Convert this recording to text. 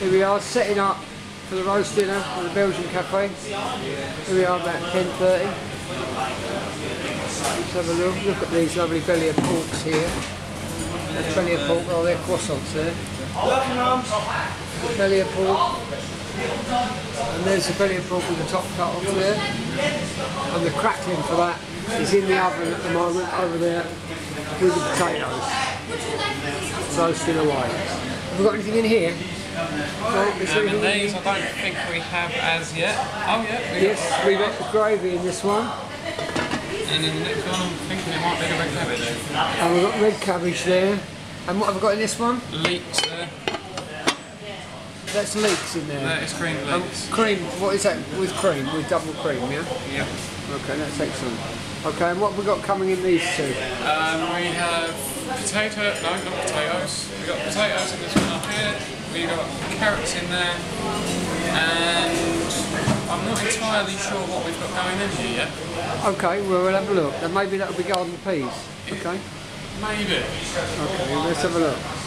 Here we are setting up for the roast dinner at the Belgian Cafe. Here we are about 10.30. Let's have a look. Look at these lovely belly of porks here. That's belly of pork, oh they're croissants there. Belly of pork. And there's the belly of pork with the top cut off there. And the crackling for that is in the oven at the moment over there with the potatoes. Roasting away. Have we got anything in here? No, is Um, anything and these? I don't think we have as yet. Oh yeah, we Yes, we've got the gravy in this one. And then the next one, I'm thinking it might be the red cabbage. And we've got red cabbage there. And what have we got in this one? Leeks there. That's leeks in there. That is cream Um, leeks. cream, what is that with cream? With double cream, yeah? Yep. Okay, that's excellent. Okay, and what have we got coming in these two? Um, we have potato, no, not potatoes. We've got potatoes in this one up here. We got carrots in there, and I'm not entirely sure what we've got going in here yet. Okay, well, we'll have a look. And maybe that'll be garden peas. Okay, Maybe. okay, let's have a look.